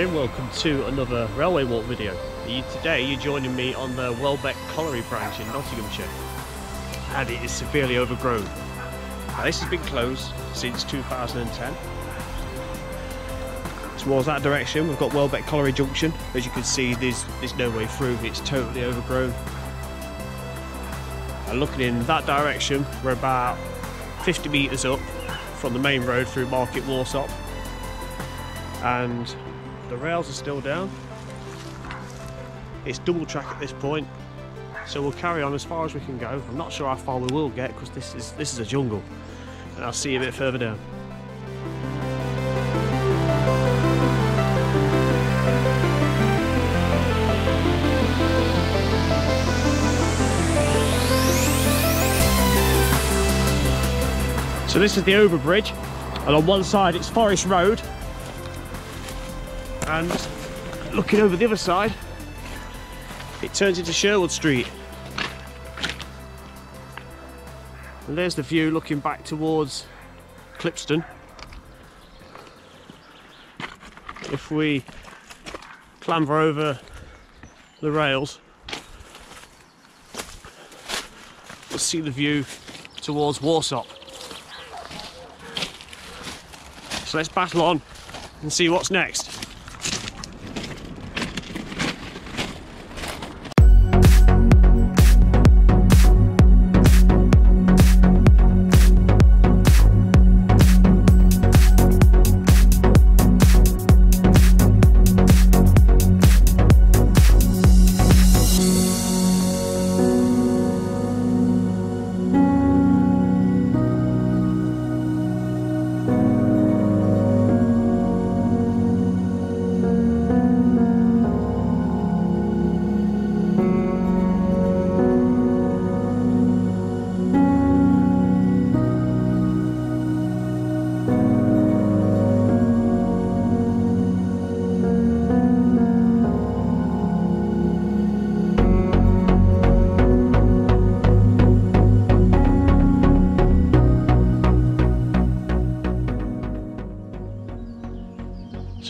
morning, welcome to another Railway Walk video. Today you're joining me on the Welbeck Colliery branch in Nottinghamshire and it is severely overgrown. Now, this has been closed since 2010. Towards that direction we've got Welbeck Colliery Junction. As you can see there's, there's no way through, it's totally overgrown. And looking in that direction we're about 50 metres up from the main road through Market Warsop and the rails are still down. It's double track at this point, so we'll carry on as far as we can go. I'm not sure how far we will get because this is this is a jungle, and I'll see you a bit further down. So this is the overbridge, and on one side it's Forest Road, and looking over the other side it turns into Sherwood Street. And there's the view looking back towards Clipstone. If we clamber over the rails we'll see the view towards Warsop so let's battle on and see what's next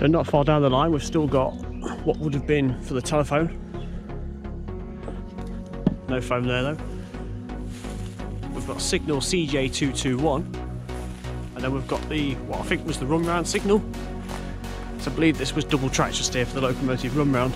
So not far down the line we've still got what would have been for the telephone. No phone there though. We've got signal CJ221 and then we've got the what I think was the run round signal. So I believe this was double traction just here for the locomotive run round.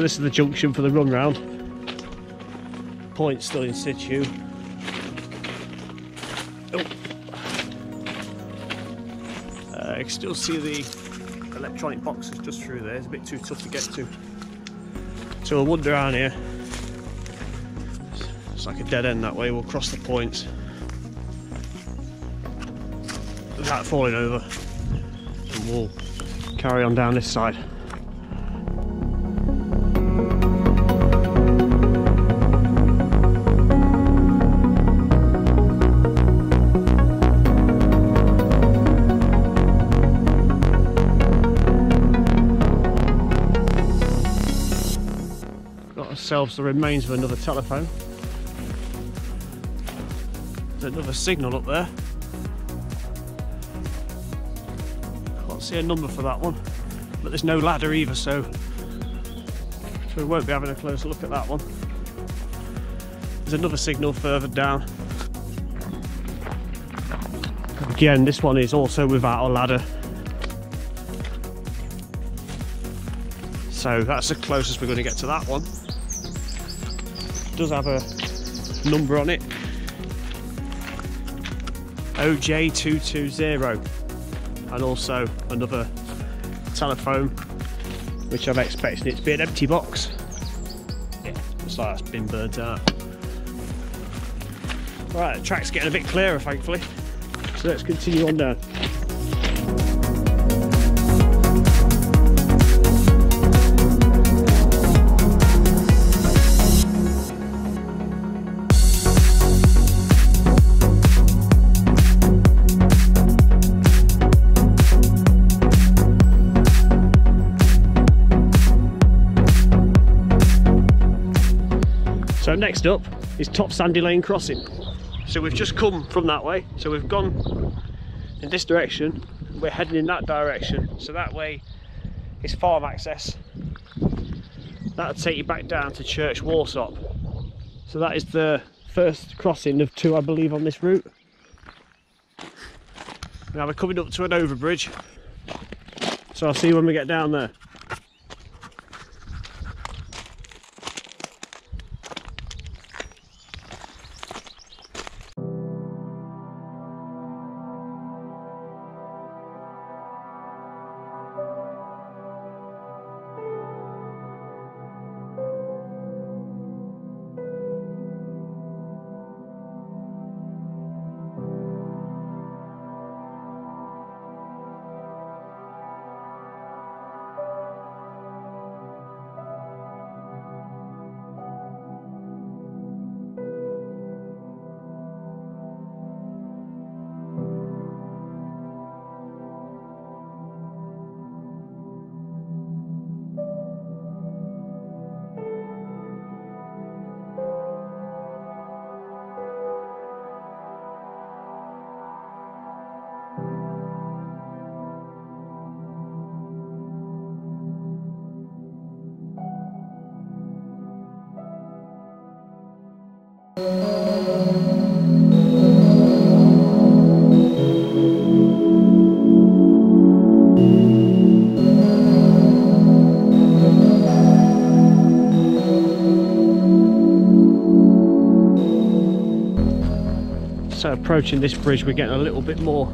So this is the junction for the run round. Point still in situ. Oh. Uh, you can still see the electronic boxes just through there. It's a bit too tough to get to. So we'll wander around here. It's like a dead end that way. We'll cross the points without falling over. And we'll carry on down this side. Ourselves the remains of another telephone. There's another signal up there. Can't see a number for that one, but there's no ladder either, so, so we won't be having a closer look at that one. There's another signal further down. Again, this one is also without a ladder. So that's the closest we're going to get to that one. Does have a number on it. OJ220 and also another telephone which I'm expecting it to be an empty box. Yeah, looks like that's been burnt out. Right, the track's getting a bit clearer thankfully. So let's continue on down. So next up is Top Sandy Lane Crossing. So we've just come from that way. So we've gone in this direction. We're heading in that direction. So that way is farm access. That'll take you back down to Church Warsop. So that is the first crossing of two, I believe, on this route. Now we're coming up to an overbridge. So I'll see you when we get down there. Approaching this bridge we're getting a little bit more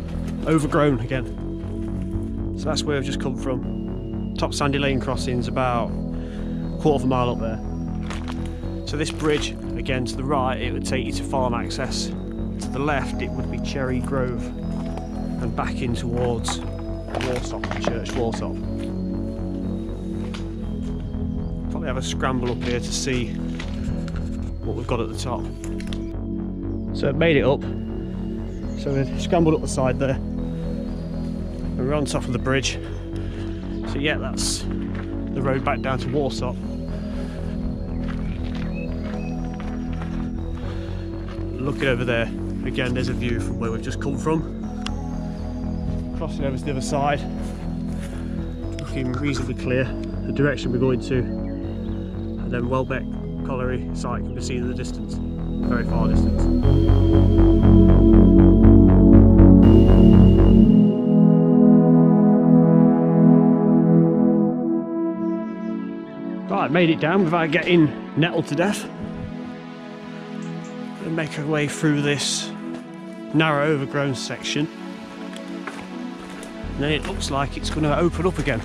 overgrown again. So that's where we've just come from. Top Sandy Lane crossing's about a quarter of a mile up there. So this bridge, again to the right, it would take you to farm access. To the left it would be Cherry Grove and back in towards Warsop, Church Warsop. Probably have a scramble up here to see what we've got at the top. So it made it up. So we scrambled up the side there. And we're on top of the bridge. So yeah, that's the road back down to Warsop. Looking over there, again there's a view from where we've just come from. Crossing over to the other side. Looking reasonably clear, the direction we're going to. And then Welbeck Colliery site can be seen in the distance very far distance. Right, made it down without getting nettled to death. Gonna make our way through this narrow overgrown section. And then it looks like it's gonna open up again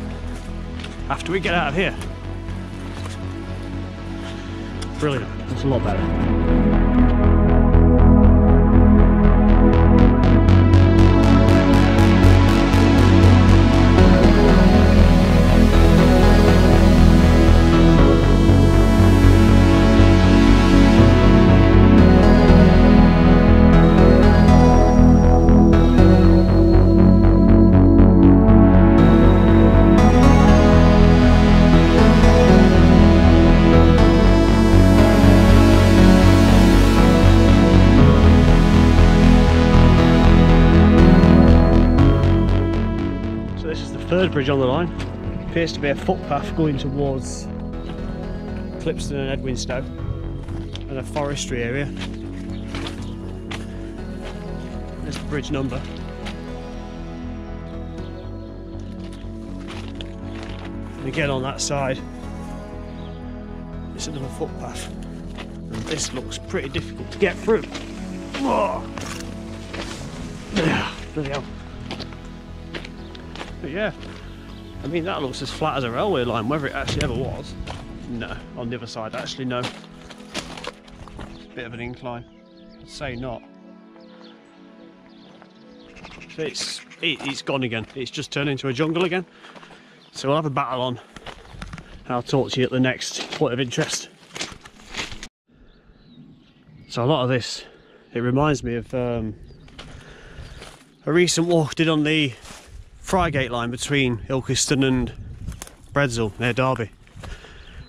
after we get out of here. Brilliant, that's a lot better. Bridge on the line. Appears to be a footpath going towards Clipstone and Edwinstowe and a forestry area. There's the bridge number. And again on that side, it's another footpath. And this looks pretty difficult to get through. Bloody hell. But yeah, I mean that looks as flat as a railway line, whether it actually ever was. No, on the other side actually no. Bit of an incline. I'd say not. It's it, it's gone again. It's just turned into a jungle again. So we'll have a battle on and I'll talk to you at the next point of interest. So a lot of this, it reminds me of um, a recent walk I did on the Friargate line between Ilkeston and Breadsall near Derby.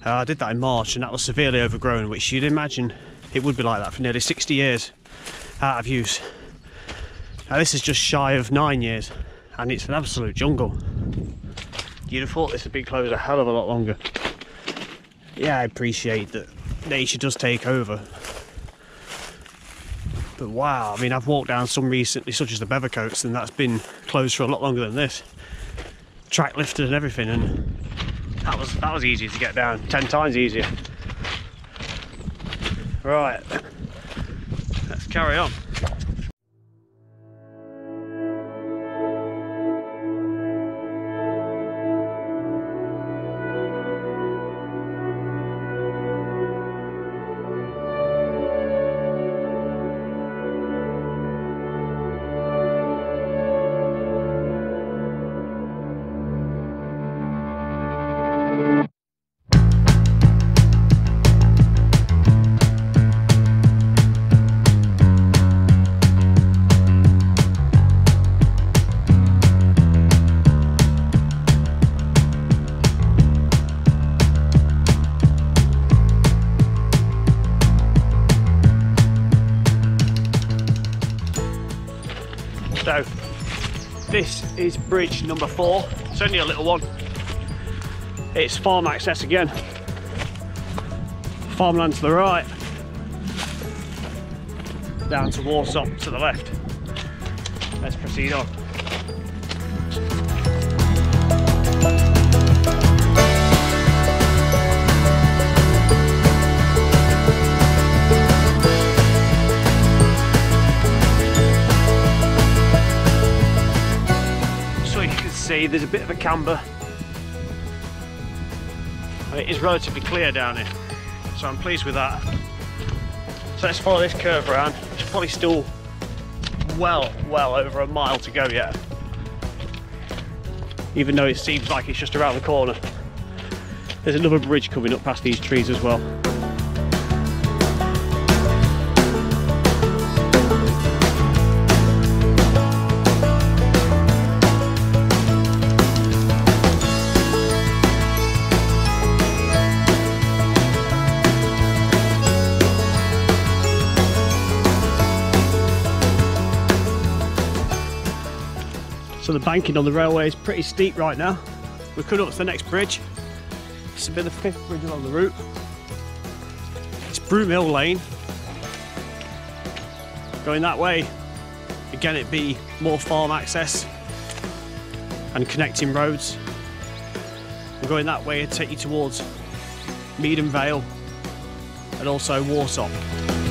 Uh, I did that in March and that was severely overgrown, which you'd imagine it would be like that for nearly 60 years out of use. Now this is just shy of nine years and it's an absolute jungle. You'd have thought this would be closed a hell of a lot longer. Yeah, I appreciate that nature does take over. But wow, I mean, I've walked down some recently, such as the Bevercotes, and that's been closed for a lot longer than this. Track lifted and everything, and that was that was easy to get down, ten times easier. Right, let's carry on. Bridge number four. It's only a little one. It's farm access again. Farmland to the right. Down to Warsop to the left. Let's proceed on. There's a bit of a camber. And it is relatively clear down here so I'm pleased with that. So let's follow this curve around. It's probably still well well over a mile to go yet. Even though it seems like it's just around the corner. There's another bridge coming up past these trees as well banking on the railway is pretty steep right now. We're coming up to the next bridge. This will be the fifth bridge along the route. It's Broomhill Lane. Going that way, again it'd be more farm access and connecting roads. And going that way it'd take you towards Meden Vale and also Warsop.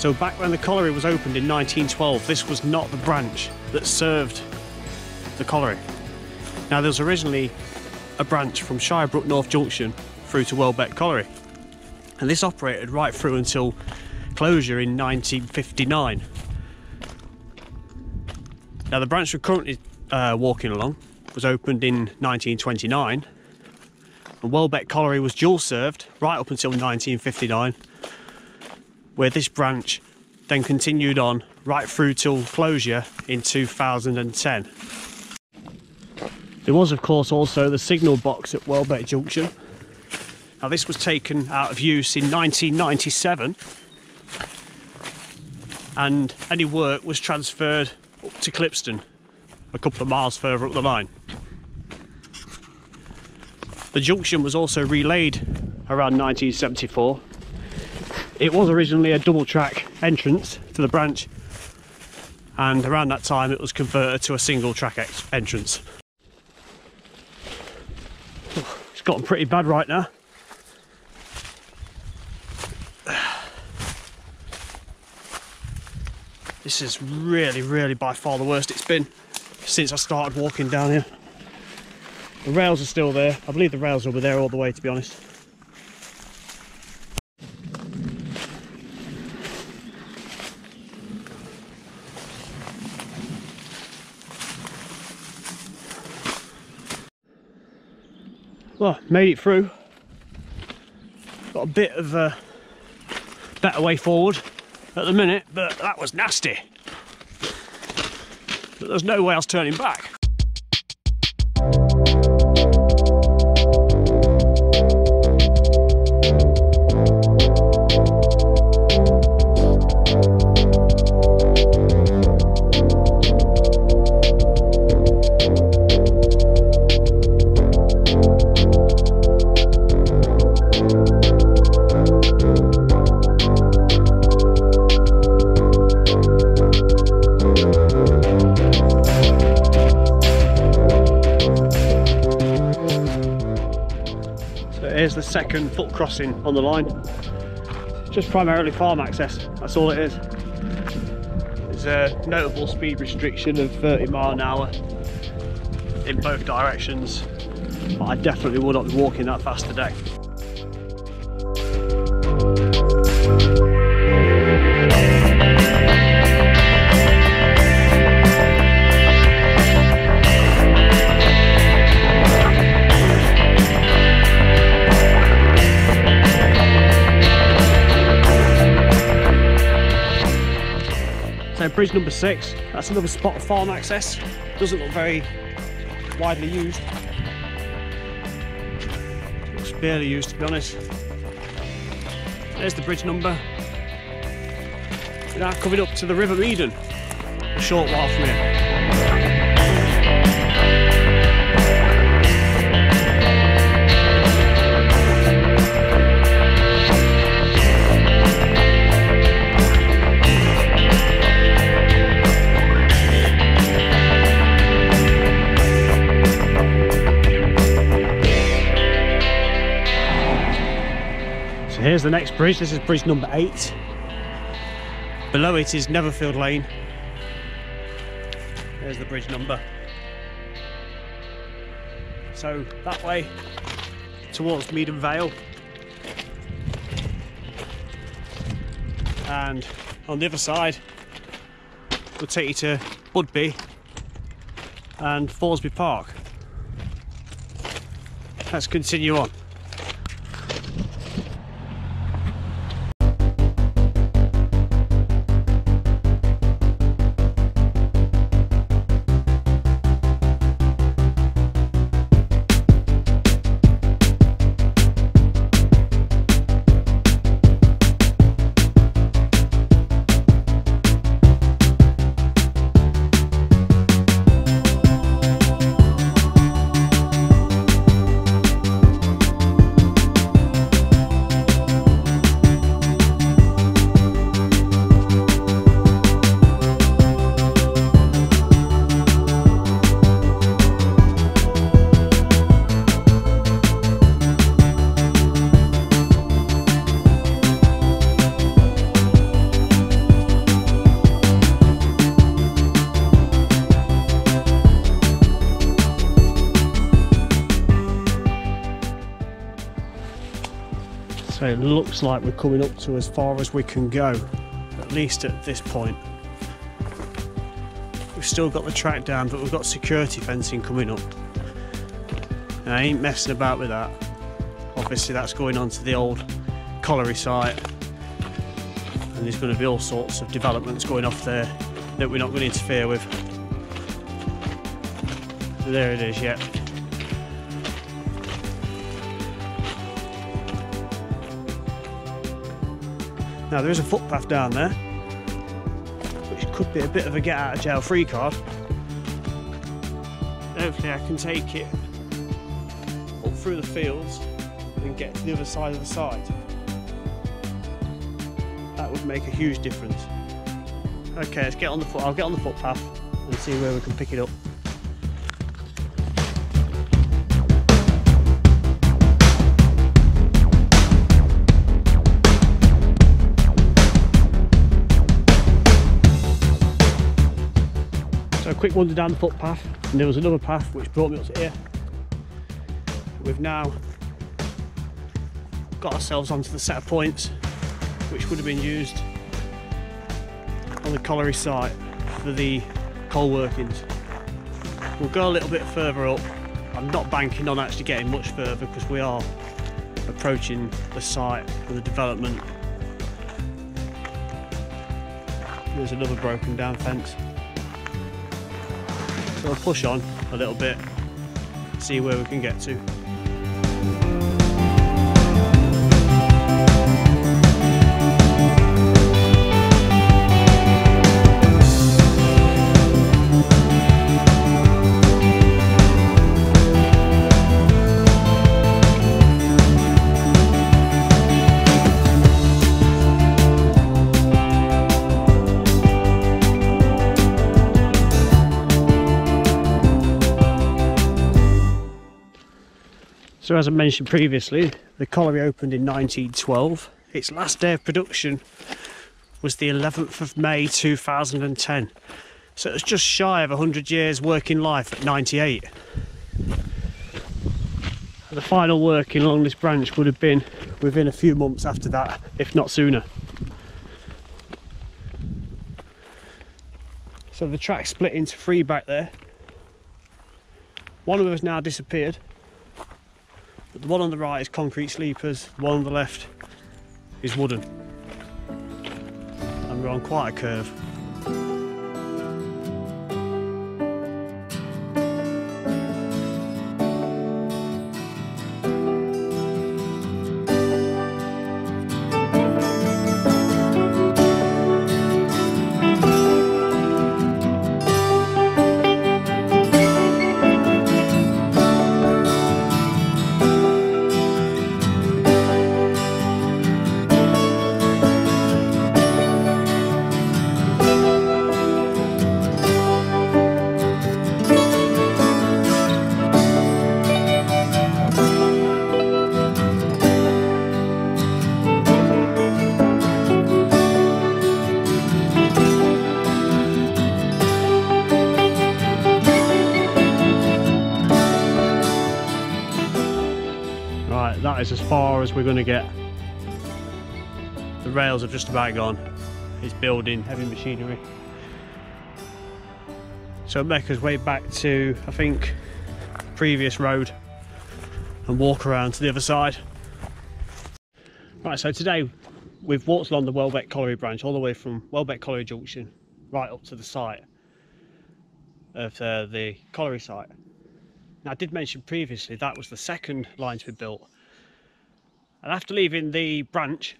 So back when the colliery was opened in 1912, this was not the branch that served the colliery. Now there was originally a branch from Shirebrook North Junction through to Welbeck Colliery. And this operated right through until closure in 1959. Now the branch we're currently uh, walking along was opened in 1929 and Welbeck Colliery was dual served right up until 1959 where this branch then continued on right through till closure in 2010. There was of course also the signal box at Welbeck Junction. Now this was taken out of use in 1997 and any work was transferred up to Clipstone, a couple of miles further up the line. The junction was also relayed around 1974. It was originally a double track entrance to the branch and around that time it was converted to a single track entrance. It's gotten pretty bad right now. This is really, really by far the worst it's been since I started walking down here. The rails are still there. I believe the rails will be there all the way, to be honest. Well, made it through. Got a bit of a better way forward at the minute, but that was nasty. But there's no way else turning back. Second foot crossing on the line. Just primarily farm access, that's all it is. There's a notable speed restriction of 30 mile an hour in both directions, but I definitely would not be walking that fast today. So bridge number six, that's another spot of farm access. Doesn't look very widely used. Looks barely used to be honest. There's the bridge number. We're now coming up to the River Meden, a short while from here. Here's the next bridge. This is bridge number eight. Below it is Netherfield Lane. There's the bridge number. So that way towards Meden Vale. And on the other side, we'll take you to Budby and Thoresby Park. Let's continue on. It looks like we're coming up to as far as we can go, at least at this point. We've still got the track down, but we've got security fencing coming up. And I ain't messing about with that. Obviously that's going on to the old colliery site. And there's going to be all sorts of developments going off there that we're not going to interfere with. There it is, yeah. Now there is a footpath down there, which could be a bit of a get out of jail free card. Hopefully I can take it up through the fields and get to the other side of the side. That would make a huge difference. Okay, let's get on the foot. I'll get on the footpath and see where we can pick it up. Quick wander down the footpath and there was another path which brought me up to here. We've now got ourselves onto the set of points which would have been used on the colliery site for the coal workings. We'll go a little bit further up. I'm not banking on actually getting much further because we are approaching the site for the development. There's another broken down fence. So we'll push on a little bit, see where we can get to. So as I mentioned previously, the colliery opened in 1912. Its last day of production was the 11th of May 2010. So it's just shy of 100 years working life at 98. The final working along this branch would have been within a few months after that, if not sooner. So the track split into three back there. One of them has now disappeared. But the one on the right is concrete sleepers, the one on the left is wooden. And we're on quite a curve. We're going to get. The rails are just about gone. It's building heavy machinery. So make us way back to, I think, previous road and walk around to the other side. Right, so today we've walked along the Welbeck Colliery branch all the way from Welbeck Colliery Junction right up to the site of uh, the colliery site. Now, I did mention previously that was the second line to be built. And after leaving the branch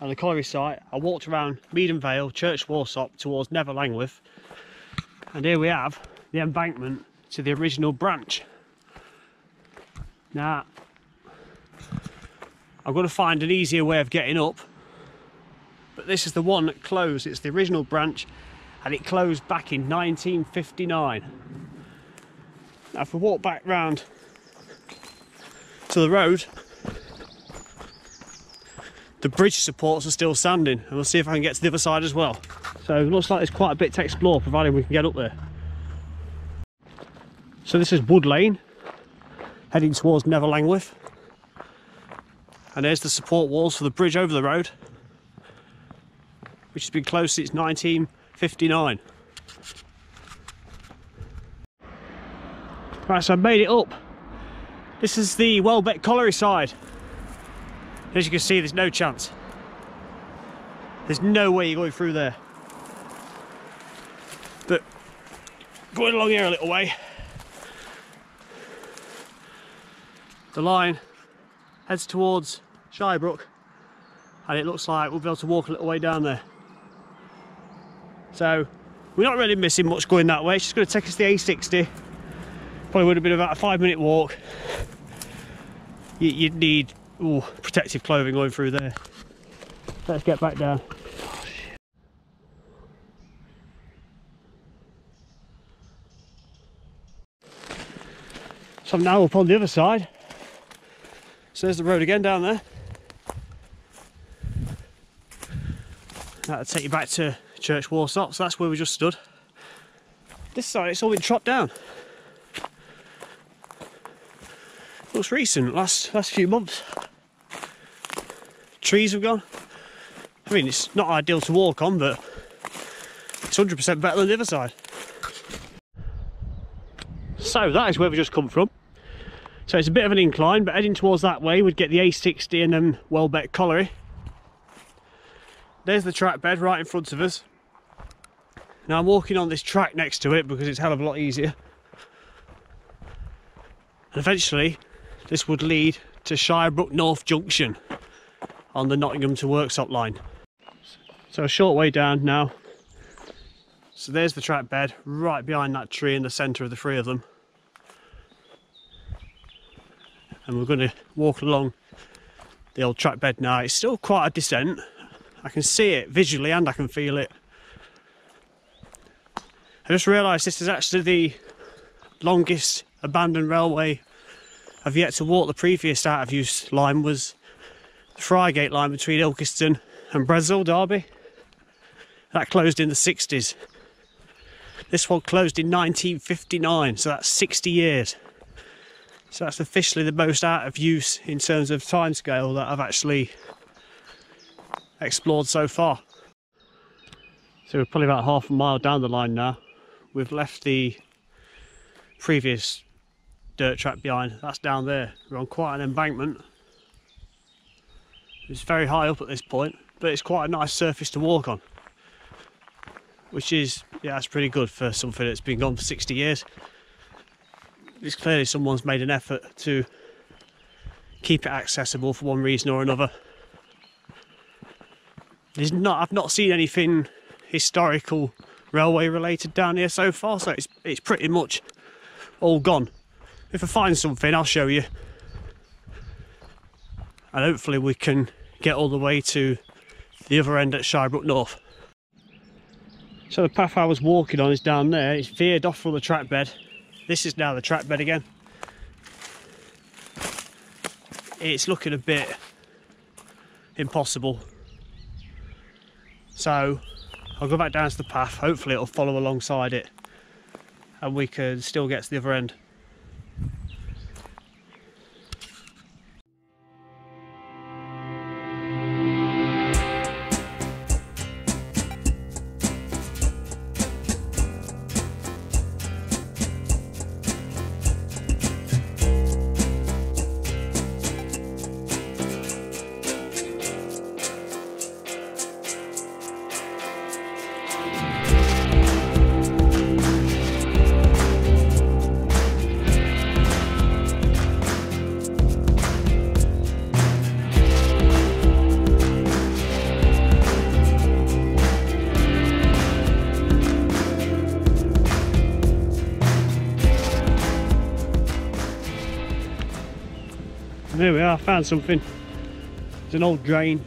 and the colliery site, I walked around Meden Vale, Church Warsop towards Nether Langwith. And here we have the embankment to the original branch. Now, I'm going to find an easier way of getting up. But this is the one that closed. It's the original branch and it closed back in 1959. Now if we walk back round to the road, the bridge supports are still standing and we'll see if I can get to the other side as well. So it looks like there's quite a bit to explore provided we can get up there. So this is Wood Lane, heading towards Nether Langwith. And there's the support walls for the bridge over the road, which has been closed since 1959. Right, so I made it up. This is the Welbeck Colliery side. As you can see, there's no chance. There's no way you're going through there. But going along here a little way, the line heads towards Shirebrook and it looks like we'll be able to walk a little way down there. So we're not really missing much going that way. It's just going to take us the A60. Probably would have been about a five minute walk. You'd need ooh, protective clothing going through there. Let's get back down. So I'm now up on the other side. So there's the road again down there. That'll take you back to Church Warsop, so that's where we just stood. This side, it's all been chopped down. Looks recent, last last few months. Trees have gone. I mean, it's not ideal to walk on, but it's 100% better than the other side. So that is where we just come from. So it's a bit of an incline, but heading towards that way, we'd get the A60 and then Welbeck Colliery. There's the track bed right in front of us. Now I'm walking on this track next to it because it's hell of a lot easier. And eventually, this would lead to Shirebrook North Junction on the Nottingham to Worksop line. So a short way down now. So there's the track bed right behind that tree in the centre of the three of them. and we're going to walk along the old track bed now. It's still quite a descent. I can see it visually and I can feel it. I just realised this is actually the longest abandoned railway I've yet to walk. The previous out of use line was the Friargate line between Ilkeston and Bredesdale, Derby. That closed in the 60s. This one closed in 1959, so that's 60 years. So that's officially the most out of use in terms of timescale that I've actually explored so far. So we're probably about half a mile down the line now. We've left the previous dirt track behind. That's down there. We're on quite an embankment. It's very high up at this point, but it's quite a nice surface to walk on. Which is, yeah, that's pretty good for something that's been gone for 60 years it's clearly someone's made an effort to keep it accessible for one reason or another. There's not, I've not seen anything historical railway related down here so far, so it's, it's pretty much all gone. If I find something, I'll show you. And hopefully we can get all the way to the other end at Shirebrook North. So the path I was walking on is down there. It's veered off from the track bed this is now the track bed again. It's looking a bit impossible. So I'll go back down to the path. Hopefully it'll follow alongside it and we can still get to the other end. Are, found something. It's an old drain.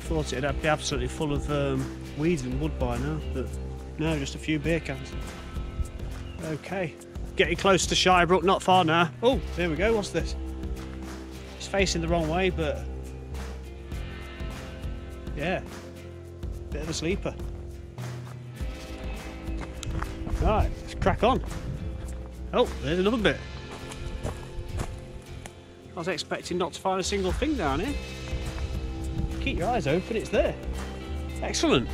Thought it'd be absolutely full of um, weeds and wood by now, but no, just a few beer cans. Okay, getting close to Shirebrook, not far now. Oh, there we go, what's this? It's facing the wrong way, but yeah, bit of a sleeper. Right, let's crack on. Oh, there's another bit. I was expecting not to find a single thing down here. Keep your eyes open, it's there. Excellent.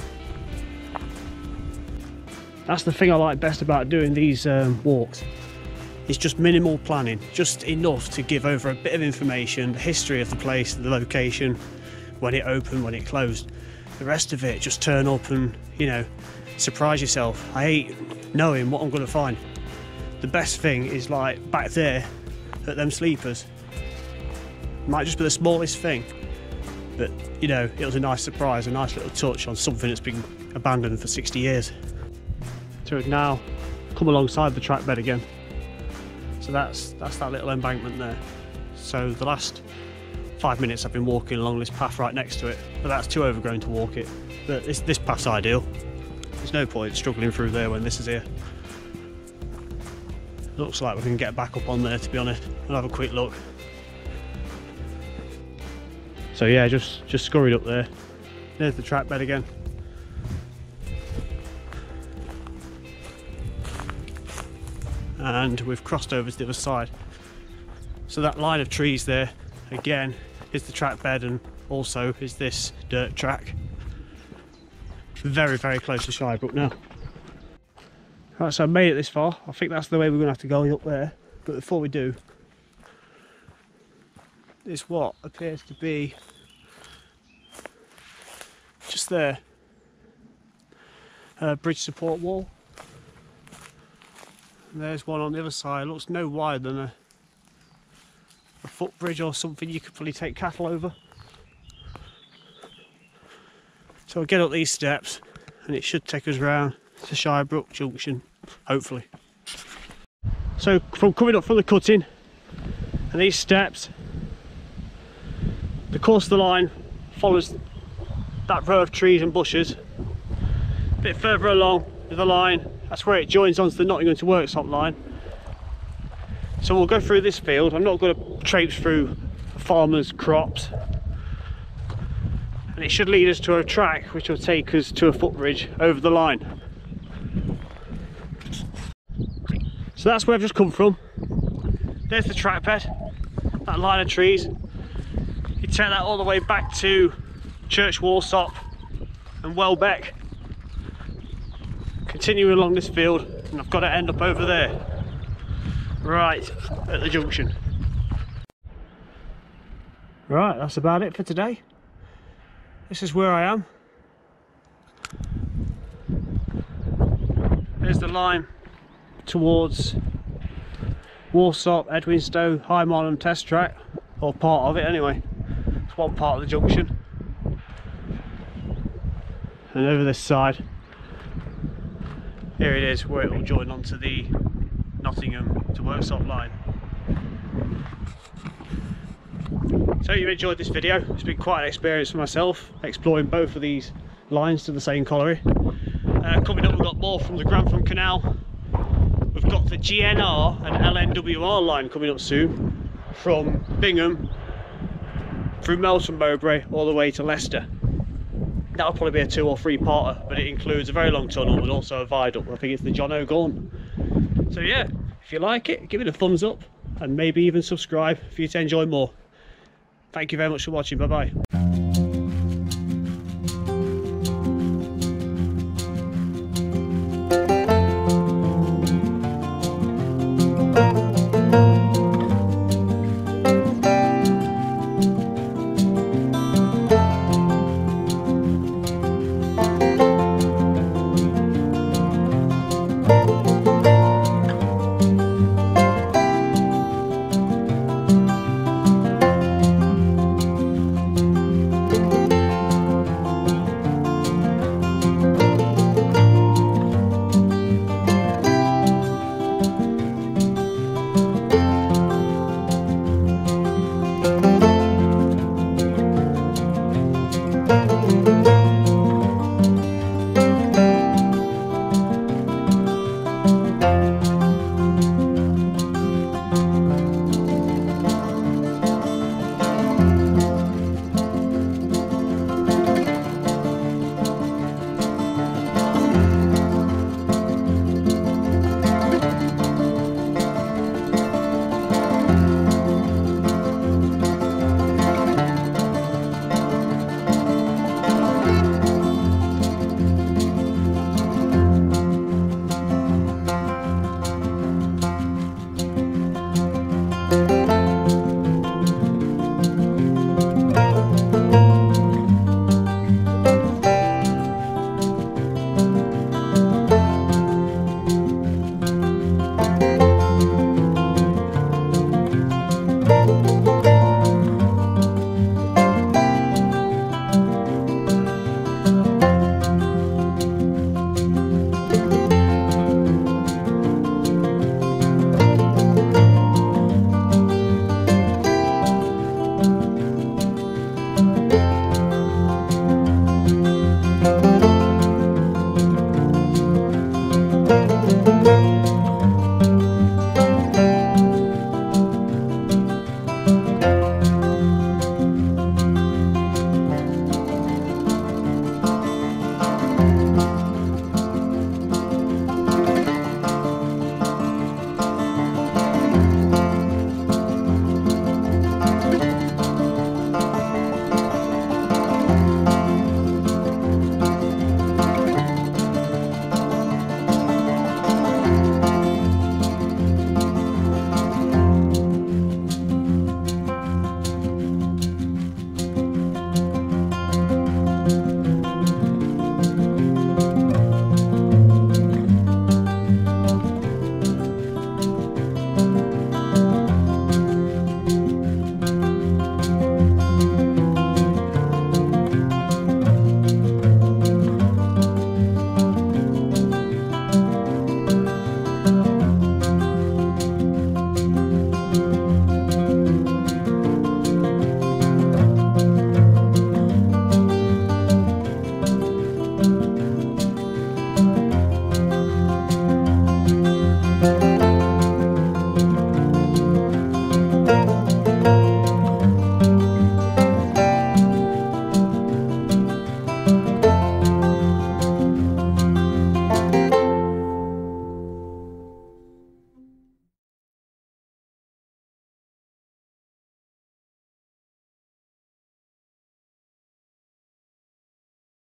That's the thing I like best about doing these um, walks. It's just minimal planning, just enough to give over a bit of information, the history of the place, the location, when it opened, when it closed. The rest of it, just turn up and, you know, surprise yourself. I hate knowing what I'm going to find. The best thing is like back there at them sleepers. Might just be the smallest thing, but you know, it was a nice surprise, a nice little touch on something that's been abandoned for 60 years. So we've now come alongside the track bed again. So that's that's that little embankment there. So the last five minutes I've been walking along this path right next to it, but that's too overgrown to walk it. But this, this path's ideal. There's no point struggling through there when this is here. Looks like we can get back up on there to be honest. I'll have a quick look. So yeah, just just scurried up there. There's the track bed again. And we've crossed over to the other side. So that line of trees there, again, is the track bed and also is this dirt track. Very, very close to Shirebrook now. Right, so I made it this far. I think that's the way we're going to have to go up there. But before we do, is what appears to be just there a bridge support wall. And there's one on the other side. It looks no wider than a, a footbridge or something you could probably take cattle over. So we'll get up these steps and it should take us round to Shirebrook Junction, hopefully. So from coming up from the cutting and these steps, the course of the line follows that row of trees and bushes. A bit further along the line, that's where it joins onto the Nottingham to Worksop line. So we'll go through this field. I'm not going to traipse through farmers' crops. And it should lead us to a track which will take us to a footbridge over the line. So that's where I've just come from. There's the track bed, that line of trees. You take that all the way back to Church Warsop and Welbeck. Continuing along this field and I've got to end up over there. Right, at the junction. Right, that's about it for today. This is where I am. There's the line towards Warsop, Edwinstowe, High Marnham test track, or part of it anyway. One part of the junction. And over this side, here it is where it will join onto the Nottingham to Worksop line. So you've enjoyed this video, it's been quite an experience for myself, exploring both of these lines to the same colliery. Uh, coming up we've got more from the Grantham Canal We've got the GNR and LNWR line coming up soon from Bingham through Melton Mowbray all the way to Leicester. That'll probably be a two or three parter, but it includes a very long tunnel and also a viaduct. I think it's the John O'Gaunt. So yeah, if you like it, give it a thumbs up and maybe even subscribe for you to enjoy more. Thank you very much for watching. Bye bye.